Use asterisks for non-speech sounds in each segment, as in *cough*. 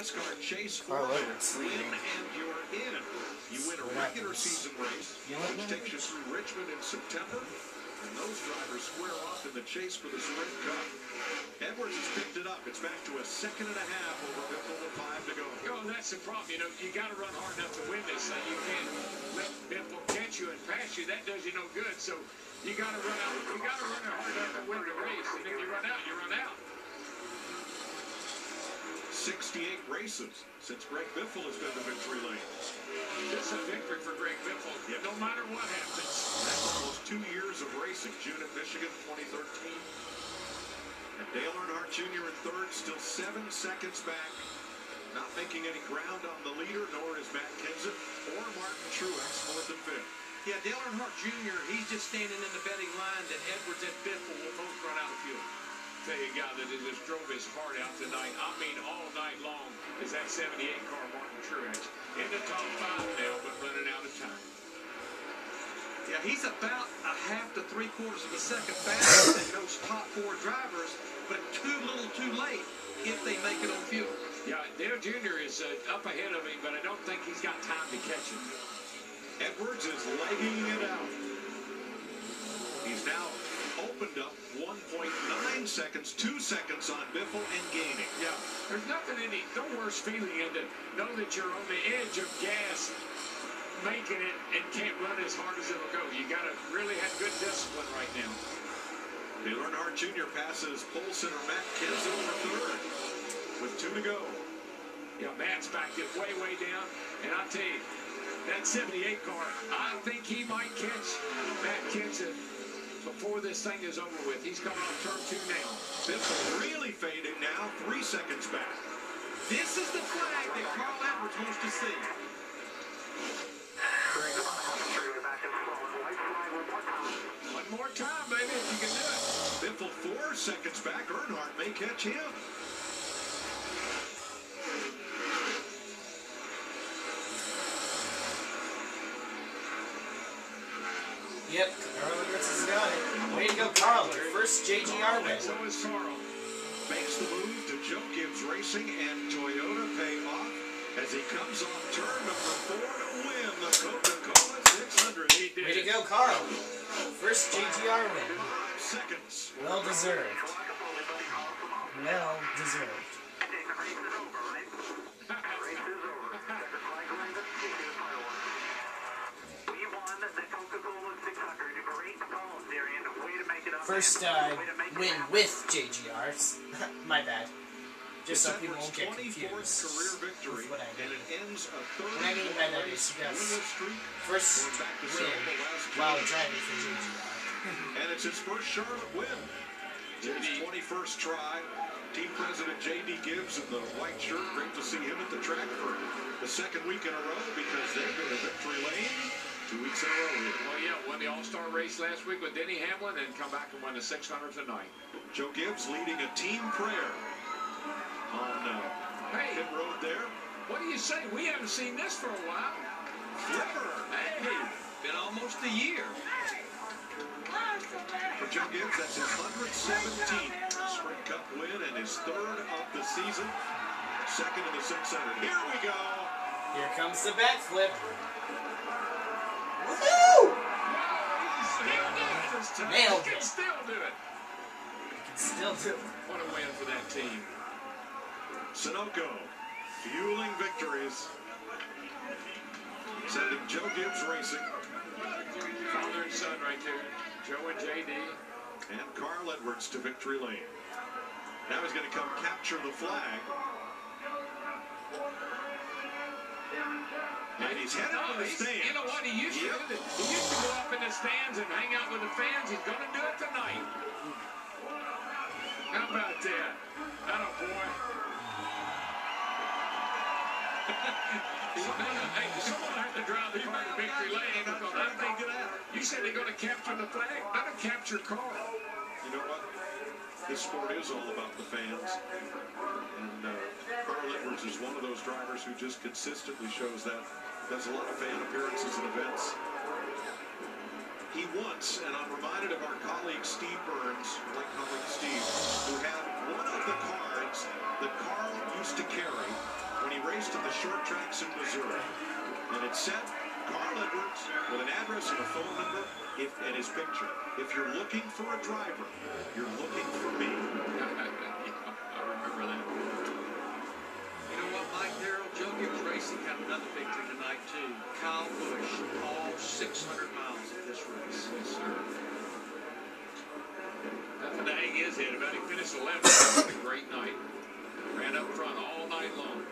NASCAR Chase Carl format. Edwards Win and you're in. You win a regular season race, which takes you through Richmond in September, and those drivers square off in the chase for the Sprint Cup. Edwards has picked it up. It's back to a second and a half over Biffle with five to go. Oh, that's the problem. You know, you got to run hard enough to win this thing. You can't let Biffle catch you and pass you. That does you no good. So you got to run out. You got to run hard enough 68 races since Greg Biffle has been to victory lane. This is a victory for Greg Biffle. yeah. No matter what happens. That's almost two years of racing. June at Michigan, 2013. And Dale Earnhardt Jr. in third, still seven seconds back. Not making any ground on the leader, nor is Matt Kenseth or Martin Truex fourth and fifth. Yeah, Dale Earnhardt Jr., he's just standing in the betting line that Edwards and Biffle will both run out of fuel. Tell you a guy that has just drove his heart out tonight. I mean, all night long is that 78 car Martin Truex in the top five now, but running out of time. Yeah, he's about a half to three quarters of a second faster than those top four drivers, but too little too late if they make it on fuel. Yeah, Dale Jr. is uh, up ahead of him, but I don't think he's got time to catch him. Edwards is legging it out. He's now opened up 1.9 seconds, two seconds on Biffle and gaining. Yeah, there's nothing any, no worse feeling than to know that you're on the edge of gas, making it, and can't run as hard as it'll go. You got to really have good discipline right now. Dale Earnhardt Jr. passes polesitter Matt Kenseth for third with two to go. Yeah, Matt's backed it way, way down, and I'll tell you, that 78 car, I think he might catch Matt Kenseth before this thing is over with. He's coming on turn two now. Biffle really fading now, three seconds back. This is the flag that Carl Edwards wants to see. One more time, baby, if you can do it. Biffle four seconds back. Earnhardt may catch him. Yep, Carl Edwards has got it. Way to go, Carl. Your first JGR win. So is Carl. Makes the move to Joe Gibbs Racing and Toyota pay off as he comes off turn number four to win the Coca-Cola 600. He did Way to go, Carl. First JGR win. Seconds. Well deserved. Well deserved. First uh, win with JGRs. *laughs* My bad. Just so people Edwards' won't get 24th confused. career victory, with what I and mean. it ends a third What I mean by that race is, yes. First Going back to win several the last two while driving for JGR. *laughs* And it's his first Charlotte win. His 21st try. Team President J.D. Gibbs in the white shirt. Great to see him at the track for the second week in a row because they go to victory lane two weeks in a row here. Well, yeah, won the All-Star race last week with Denny Hamlin and come back and won the 600 tonight. Joe Gibbs leading a team prayer on uh, Hey, pit road there. what do you say? We haven't seen this for a while. Flipper Hey, Been almost a year. for Joe Gibbs. That's his 117th Sprint Cup win and his third of the season. Second in the 600. Here we go. Here comes the backflip. Woohoo! still did it. Nailed He can it. still do it. Can still do it. What a win for that team. Sunoco fueling victories. Sending Joe Gibbs Racing Father and son right there. Joe and JD. and Carl Edwards to victory lane. Now he's going to come capture the flag. And he's headed No, for the stands. You know what? He used to Yep. do. He used to go up in the stands and hang out with the fans. He's going to do it tonight. How about that? That a boy. *laughs* hey, someone have to drive the car to victory lane because I think you said they're going to capture the flag. Not to capture Carl. You know what? This sport is all about the fans. And uh, Is one of those drivers who just consistently shows that. Does a lot of fan appearances and events. He once, and I'm reminded of our colleague Steve Byrnes, late colleague Steve, who had one of the cards that Carl used to carry when he raced at the short tracks in Missouri. And it said, Carl Edwards, with an address and a phone number if, and his picture. If you're looking for a driver, you're looking for me. *laughs* too. Kyle Busch, all 600 miles of this race. Yes, sir. Nothing to hang his about. He finished 11th. What a great night. Ran up front all night long.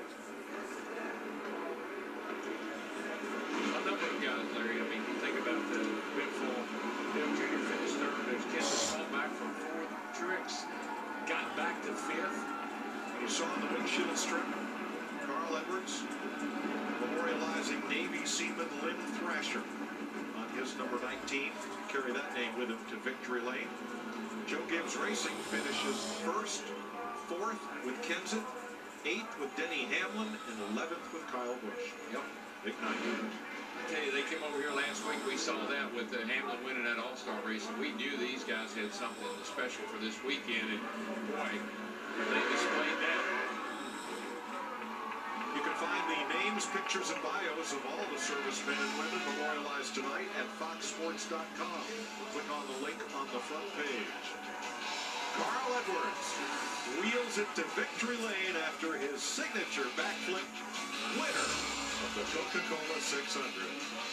A number of guys, Larry. I mean, think about the Biffle. Bill Jr. finished third. There's Kendall Small back from fourth. Truex got back to fifth. You saw the windshield strip, Edwards memorializing Navy Seaman Lynn Thrasher on his number 19. Carry that name with him to victory lane. Joe Gibbs Racing finishes first, fourth with Kenseth, eighth with Denny Hamlin, and 11th with Kyle Busch. Yep. Big night. I tell you, they came over here last week. We saw that with uh, Hamlin winning that All-Star race, and we knew these guys had something special for this weekend. And boy, they displayed that. Pictures, and bios of all the servicemen and women memorialized tonight at foxsports.com. Click on the link on the front page. Carl Edwards wheels it to victory lane after his signature backflip winner of the Coca-Cola 600.